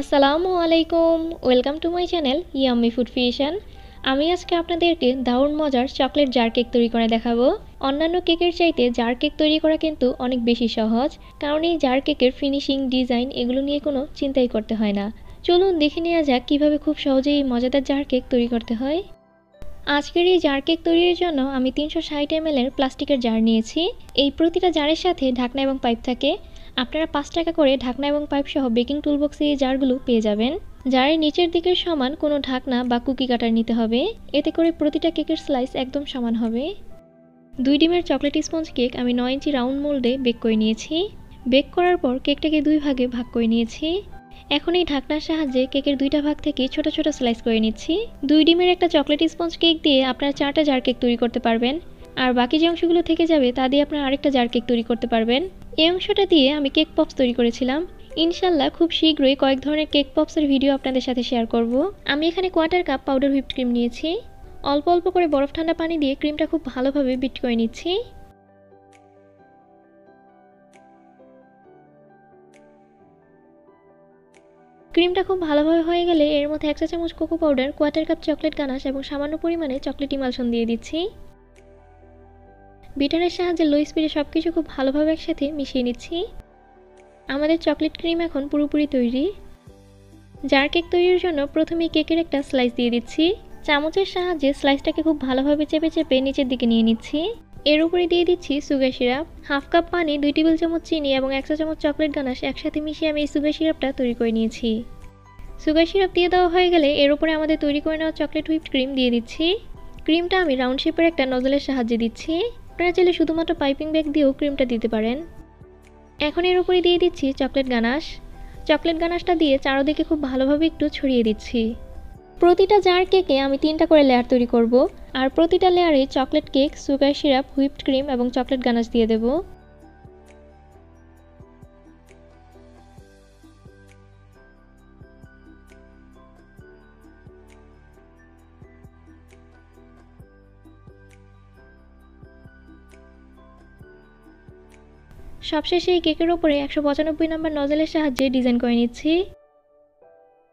আসসালামু আলাইকুম। Welcome to my channel yummy food fusion আমি আজকে আপনাদেরকে দারুণ মজার চকলেট জার কেক তৈরি করে দেখাবো। অন্যান্য কেকের চাইতে জার কেক তৈরি করা কিন্তু অনেক বেশি সহজ, কারণ এই জার কেকের ফিনিশিং ডিজাইন এগুলো নিয়ে কোনো চিন্তাই করতে হয় না। চলুন দেখে নেওয়া যাক কীভাবে খুব সহজেই এই মজাদার জার কেক তৈরি করতে হয়। আজকের এই জার কেক তৈরির জন্য আমি তিনশো ষাট এম এর প্লাস্টিকের জার নিয়েছি। এই প্রতিটা জারের সাথে ঢাকনা এবং পাইপ থাকে। আপনারা পাঁচ টাকা করে ঢাকনা এবং পাইপ সহ বেকিং টুলবক্সে এই জারগুলো পেয়ে যাবেন। জারের নিচের দিকের সমান কোনো ঢাকনা বা কুকি কাটার নিতে হবে। এতে করে প্রতিটা কেকের স্লাইস একদম সমান হবে। দুই ডিমের চকলেট স্পঞ্জ কেক আমি নয় ইঞ্চি রাউন্ড মোল্ডে বেক করে নিয়েছি। বেক করার পর কেকটাকে দুই ভাগে ভাগ করে নিয়েছি। এখন এই ঢাকনার সাহায্যে কেকের দুইটা ভাগ থেকে ছোট ছোট স্লাইস করে নিচ্ছি। দুই ডিমের একটা চকলেট স্পঞ্জ কেক দিয়ে আপনারা চারটা জার কেক তৈরি করতে পারবেন। আর বাকি যে অংশগুলো থেকে যাবে তা দিয়ে আপনারা আরেকটা জার কেক তৈরি করতে পারবেন। এই অংশটা দিয়ে আমি কেক পপস তৈরি করেছিলাম। ইনশাল্লাহ খুব শীঘ্রই কয়েক ধরনের কেক পপসের ভিডিও আপনাদের সাথে শেয়ার করব। আমি এখানে quarter cup powder whipped cream নিয়েছি। অল্প অল্প করে বরফ ঠান্ডা পানি দিয়ে ক্রিমটা খুব ভালোভাবে বিট করে নিচ্ছি। ক্রিমটা খুব ভালোভাবে হয়ে গেলে এর মধ্যে এক চা চামচ cocoa powder quarter cup chocolate ganache এবং সামান্য পরিমাণে চকলেট ইমালশন দিয়ে দিচ্ছি। বিটারের সাহায্যে লো স্পিডে সব কিছু খুব ভালোভাবে একসাথে মিশিয়ে নিচ্ছি। আমাদের চকলেট ক্রিম এখন পুরোপুরি তৈরি। জার কেক তৈরির জন্য প্রথমেই কেকের একটা স্লাইস দিয়ে দিচ্ছি। চামচের সাহায্যে স্লাইসটাকে খুব ভালোভাবে চেপে চেপে নিচের দিকে নিয়ে নিচ্ছি। এর উপরে দিয়ে দিচ্ছি সুগার সিরাপ হাফ কাপ পানি, দুই টেবিল চামচ চিনি এবং একশো চামচ চকলেট গানাশ একসাথে মিশিয়ে আমি এই সুগার সিরাপটা তৈরি করে নিয়েছি। সুগার সিরাপ দিয়ে দেওয়া হয়ে গেলে এর উপরে আমাদের তৈরি করে নেওয়া চকলেট হুইপড ক্রিম দিয়ে দিচ্ছি। ক্রিমটা আমি রাউন্ড শেপের একটা নজলের সাহায্যে দিচ্ছি। আপনারা চাইলে শুধুমাত্র পাইপিং ব্যাগ দিয়েও ক্রিমটা দিতে পারেন। এখন এর উপরে দিয়ে দিচ্ছি চকলেট গানাশ। চকলেট গানাশটা দিয়ে চারোদিকে খুব ভালোভাবে একটু ছড়িয়ে দিচ্ছি। প্রতিটা জার কেকে আমি তিনটা করে লেয়ার তৈরি করব। আর প্রতিটা লেয়ারে chocolate cake, sugar syrup, whipped cream এবং চকলেট গানাশ দিয়ে দেব। সবশেষে এই কেকের ওপরে একশো পঁচানব্বই নাম্বার নজলের সাহায্যে ডিজাইন করে নিচ্ছি।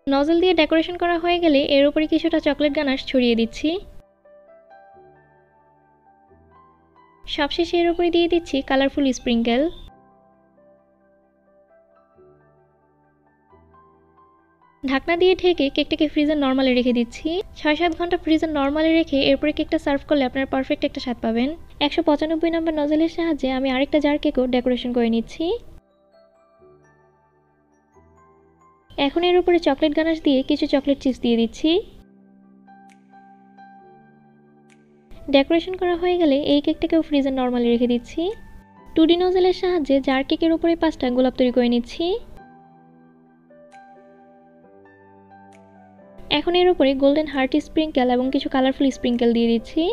নজল দিয়ে ডেকোরেশন করা হয়ে গেলে এর উপরে কিছুটা চকলেট গানাশ ছড়িয়ে দিচ্ছি। সবশেষে এর উপরে দিয়ে দিচ্ছি কালারফুল স্প্রিঙ্কেল ঢাকনা দিয়ে ঢেকে কেকটাকে ফ্রিজের নর্মালে রেখে দিচ্ছি। ছয় সাত ঘণ্টা ফ্রিজের নর্মালে রেখে এরপরে কেকটা সার্ভ করলে আপনার পারফেক্ট একটা স্বাদ পাবেন। একশো পঁচানব্বই নম্বর নজলের সাহায্যে আমি আরেকটা জার কেকও ডেকোরেশন করে নিচ্ছি। এখন এর উপরে চকলেট গানাশ দিয়ে কিছু চকলেট চিপস দিয়ে দিচ্ছি। ডেকোরেশন করা হয়ে গেলে এই কেকটাকেও ফ্রিজের নর্মালি রেখে দিচ্ছি। টুডি নজলের সাহায্যে জার কেকের উপরে পাঁচটা গোলাপ তৈরি করে নিচ্ছি। এখন এর উপরে গোল্ডেন হার্ট স্প্রিঙ্কেল এবং কিছু কালারফুল স্প্রিঙ্কেল দিয়ে দিচ্ছি।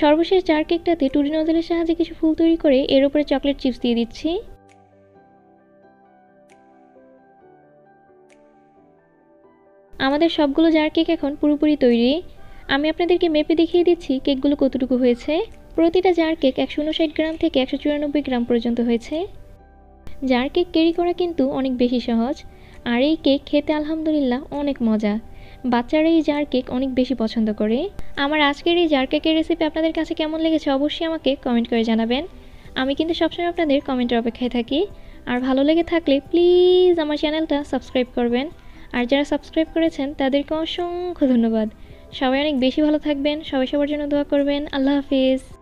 সর্বশেষ জার কেকটাতে টুরি নজলের সাহায্যে কিছু ফুল তৈরি করে এর উপরে চকলেট চিপস দিয়ে দিচ্ছি। আমাদের সবগুলো জার কেক এখন পুরোপুরি তৈরি। আমি আপনাদেরকে মেপে দেখিয়ে দিচ্ছি কেকগুলো কতটুকু হয়েছে। প্রতিটা জার কেক একশো উনষাট গ্রাম থেকে একশো চুরানব্বই গ্রাম পর্যন্ত হয়েছে। জার কেক ক্যারি করা কিন্তু অনেক বেশি সহজ। আর এই কেক খেতে আলহামদুলিল্লাহ অনেক মজা। বাচ্চারা এই জার কেক অনেক বেশি পছন্দ করে। আমার আজকের এই জার কেকের রেসিপি আপনাদের কাছে কেমন লেগেছে অবশ্যই আমাকে কমেন্ট করে জানাবেন। আমি কিন্তু সবসময় আপনাদের কমেন্টের অপেক্ষায় থাকি। আর ভালো লেগে থাকলে প্লিজ আমার চ্যানেলটা সাবস্ক্রাইব করবেন। আর যারা সাবস্ক্রাইব করেছেন, তাদেরকে অসংখ্য ধন্যবাদ। সবাই অনেক বেশি ভালো থাকবেন, সবাই সবার জন্য দোয়া করবেন। আল্লাহ হাফিজ।